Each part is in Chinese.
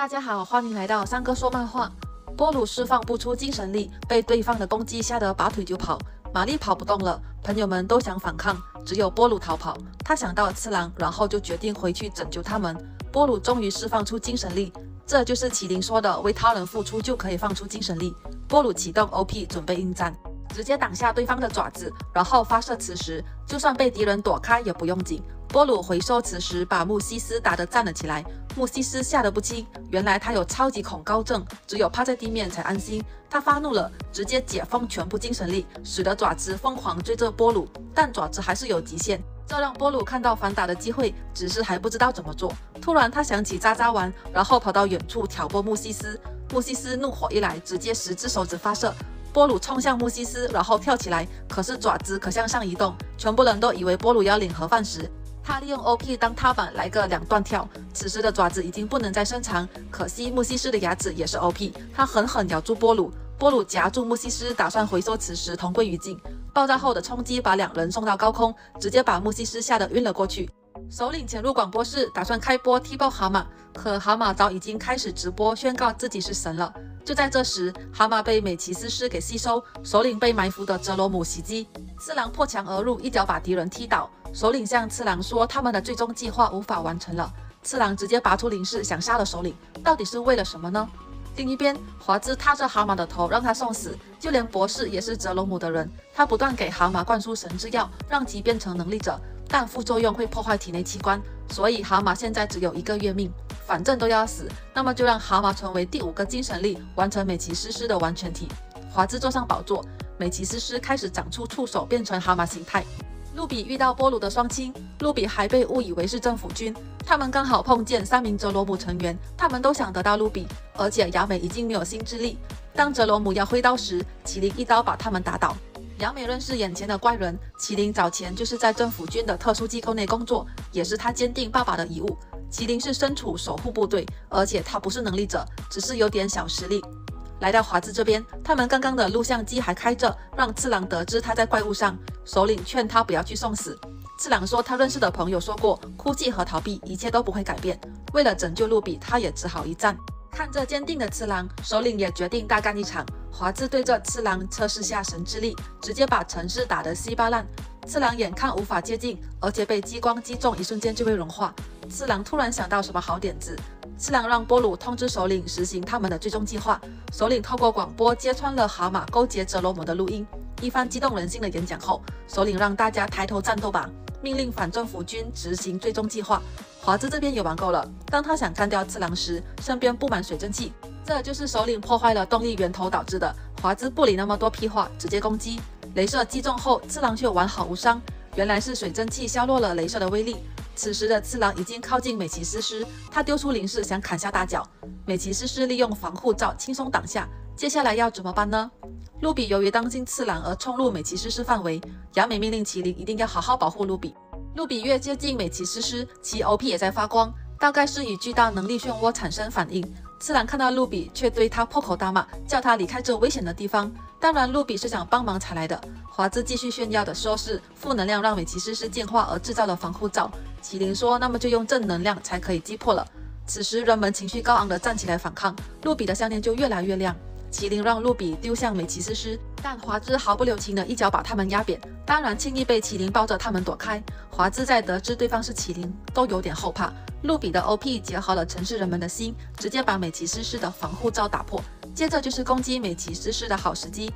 大家好，欢迎来到三哥说漫画。波鲁释放不出精神力，被对方的攻击吓得拔腿就跑。玛丽跑不动了，朋友们都想反抗，只有波鲁逃跑。他想到次郎，然后就决定回去拯救他们。波鲁终于释放出精神力，这就是麒麟说的为他人付出就可以放出精神力。波鲁启动 OP 准备应战，直接挡下对方的爪子，然后发射磁石，就算被敌人躲开也不用紧。波鲁回收此时，把穆西斯打得站了起来。穆西斯吓得不轻，原来他有超级恐高症，只有趴在地面才安心。他发怒了，直接解封全部精神力，使得爪子疯狂追着波鲁，但爪子还是有极限。这让波鲁看到反打的机会，只是还不知道怎么做。突然他想起渣渣丸，然后跑到远处挑拨穆西斯。穆西斯怒火一来，直接十只手指发射。波鲁冲向穆西斯，然后跳起来，可是爪子可向上移动，全部人都以为波鲁要领盒饭时。他利用 OP 当踏板来个两段跳，此时的爪子已经不能再伸长，可惜穆西斯的牙齿也是 OP，他狠狠咬住波鲁，波鲁夹住穆西斯，打算回收此时同归于尽。爆炸后的冲击把两人送到高空，直接把穆西斯吓得晕了过去。首领潜入广播室，打算开播踢爆蛤蟆，可蛤蟆早已经开始直播宣告自己是神了。就在这时，蛤蟆被美奇斯师给吸收，首领被埋伏的哲罗姆袭击，次郎破墙而入，一脚把敌人踢倒。首领向次郎说：“他们的最终计划无法完成了。”次郎直接拔出灵矢，想杀了首领。到底是为了什么呢？另一边，华兹踏着蛤蟆的头，让他送死。就连博士也是泽罗姆的人，他不断给蛤蟆灌输神之药，让其变成能力者，但副作用会破坏体内器官，所以蛤蟆现在只有一个月命。反正都要死，那么就让蛤蟆成为第五个精神力，完成美奇斯师的完全体。华兹坐上宝座，美奇斯师开始长出触手，变成蛤蟆形态。露比遇到波鲁的双亲，露比还被误以为是政府军。他们刚好碰见三名哲罗姆成员，他们都想得到露比，而且雅美已经没有心智力。当哲罗姆要挥刀时，麒麟一刀把他们打倒。雅美认识眼前的怪人，麒麟早前就是在政府军的特殊机构内工作，也是他坚定爸爸的遗物。麒麟是身处守护部队，而且他不是能力者，只是有点小实力。来到华兹这边，他们刚刚的录像机还开着，让次郎得知他在怪物上。首领劝他不要去送死。次郎说他认识的朋友说过，哭泣和逃避一切都不会改变。为了拯救露比，他也只好一战。看着坚定的次郎，首领也决定大干一场。华兹对着次郎测试下神之力，直接把城市打得稀巴烂。次郎眼看无法接近，而且被激光击中，一瞬间就会融化。次郎突然想到什么好点子。次郎让波鲁通知首领实行他们的最终计划。首领透过广播揭穿了蛤蟆勾结哲罗姆的录音。一番激动人心的演讲后，首领让大家抬头战斗吧，命令反政府军执行最终计划。华兹这边也玩够了。当他想干掉次郎时，身边布满水蒸气，这就是首领破坏了动力源头导致的。华兹不理那么多屁话，直接攻击。镭射击中后，次郎却完好无伤。原来是水蒸气削弱了镭射的威力。此时的次郎已经靠近美琪斯师，他丢出灵矢想砍下大脚，美琪斯师利用防护罩轻松挡下。接下来要怎么办呢？露比由于担心次郎而冲入美琪斯师范围，雅美命令麒麟一定要好好保护露比。露比越接近美琪斯师，其 OP 也在发光，大概是与巨大能力漩涡产生反应。次郎看到露比，却对他破口大骂，叫他离开这危险的地方。当然，露比是想帮忙才来的。华兹继续炫耀的说是负能量让美奇斯师进化而制造的防护罩。麒麟说：“那么就用正能量才可以击破了。”此时人们情绪高昂地站起来反抗，露比的项链就越来越亮。麒麟让露比丢向美奇斯师，但华兹毫不留情地一脚把他们压扁，当然轻易被麒麟抱着他们躲开。华兹在得知对方是麒麟，都有点后怕。露比的 OP 结合了城市人们的心，直接把美奇斯师的防护罩打破，接着就是攻击美奇斯师的好时机。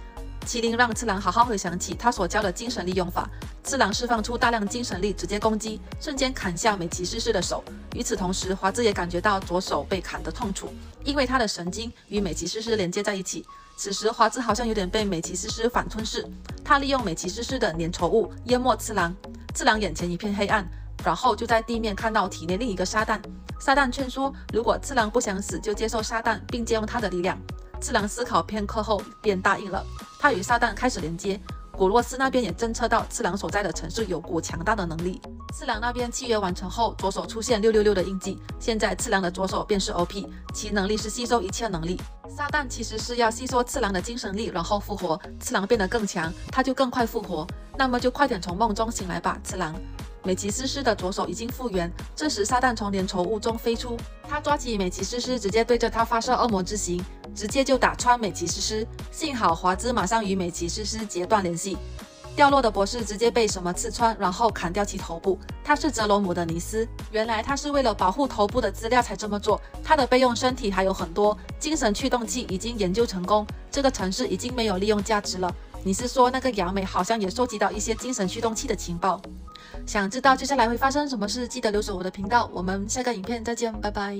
麒麟让次郎好好回想起他所教的精神力用法，次郎释放出大量精神力，直接攻击，瞬间砍下美奇斯师的手。与此同时，华兹也感觉到左手被砍的痛楚，因为他的神经与美奇斯师连接在一起。此时，华兹好像有点被美奇斯师反吞噬，他利用美奇斯师的粘稠物淹没次郎，次郎眼前一片黑暗，然后就在地面看到体内另一个沙旦。沙旦劝说，如果次郎不想死，就接受沙旦，并借用他的力量。次郎思考片刻后便答应了。他与撒旦开始连接，古洛斯那边也侦测到次郎所在的城市有股强大的能力。次郎那边契约完成后，左手出现六六六的印记，现在次郎的左手便是 OP，其能力是吸收一切能力。撒旦其实是要吸收次郎的精神力，然后复活，次郎变得更强，他就更快复活。那么就快点从梦中醒来吧，次郎。美琪斯斯的左手已经复原。这时，撒旦从粘稠物中飞出，他抓起美琪斯斯，直接对着他发射恶魔之行，直接就打穿美琪斯斯。幸好华兹马上与美琪斯斯截断联系。掉落的博士直接被什么刺穿，然后砍掉其头部。他是泽罗姆的尼斯，原来他是为了保护头部的资料才这么做。他的备用身体还有很多，精神驱动器已经研究成功，这个城市已经没有利用价值了。你是说那个雅美好像也收集到一些精神驱动器的情报？想知道接下来会发生什么事，记得留守我的频道。我们下个影片再见，拜拜。